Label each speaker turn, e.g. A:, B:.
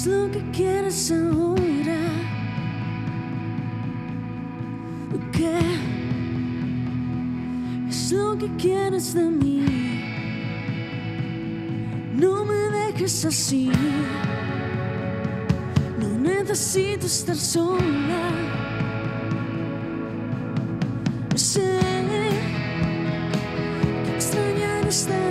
A: es lo que quieres ahora? ¿Qué es lo que quieres de mí? No me dejes así. No necesito estar sola. Sé que extrañar estar.